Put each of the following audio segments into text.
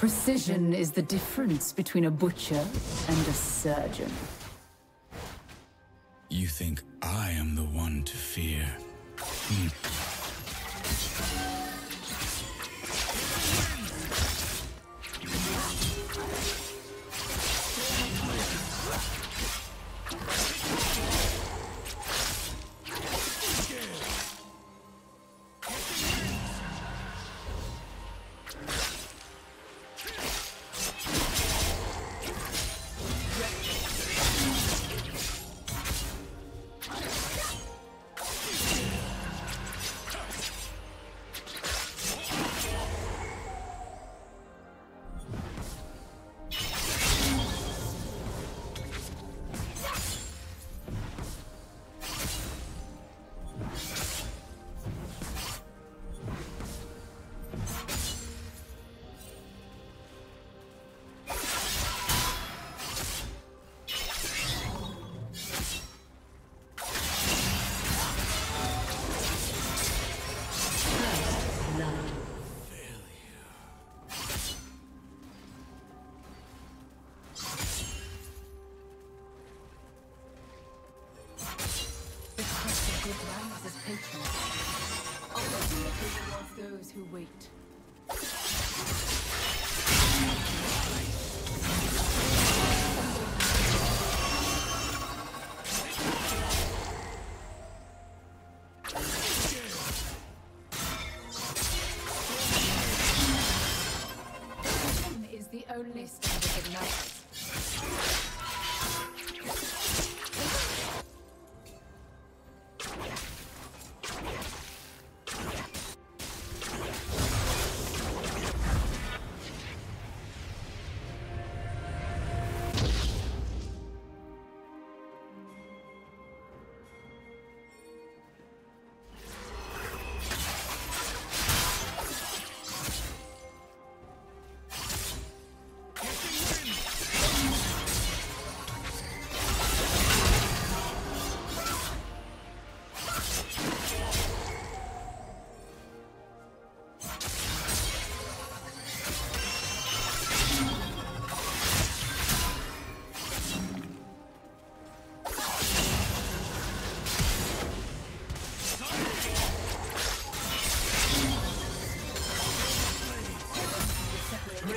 Precision is the difference between a butcher and a surgeon. You think I am the one to fear? Hmm. The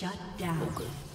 Shut down.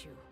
you.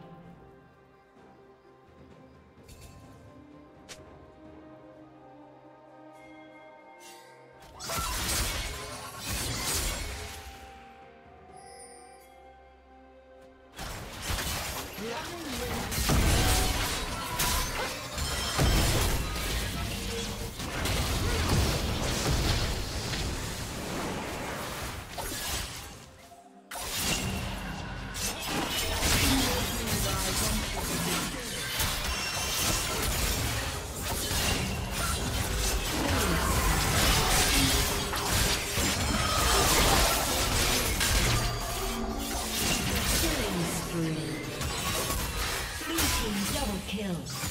kill.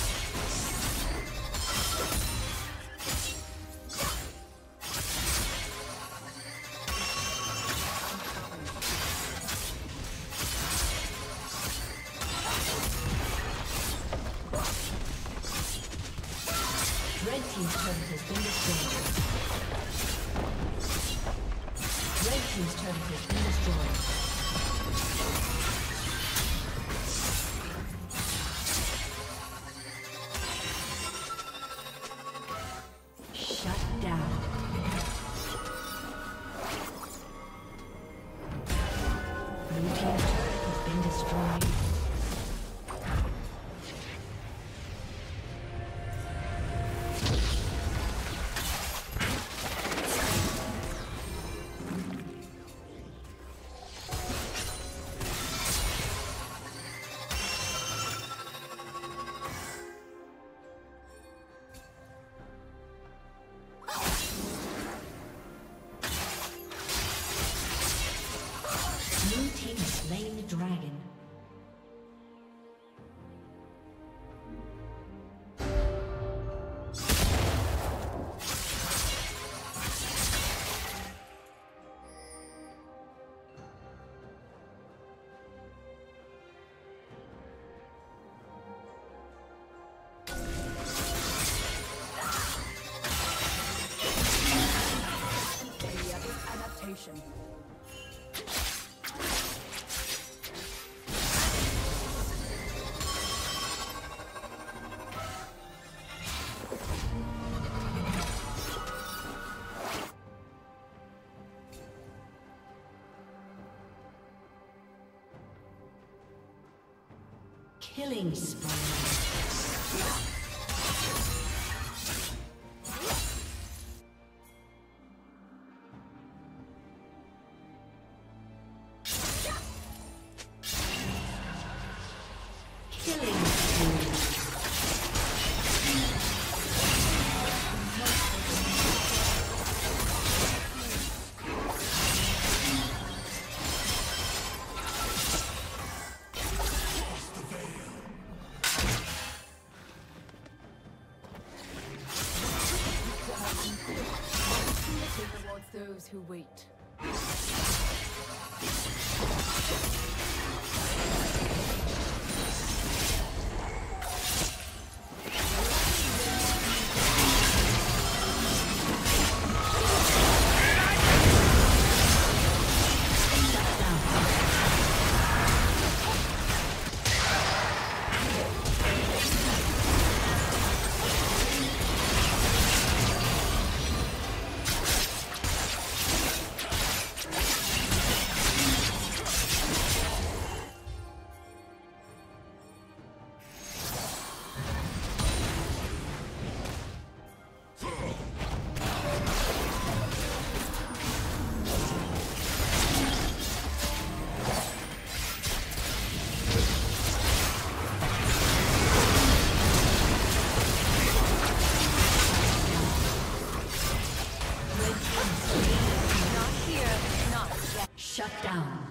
Killing spree. Shut down.